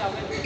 要跟。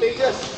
Don't just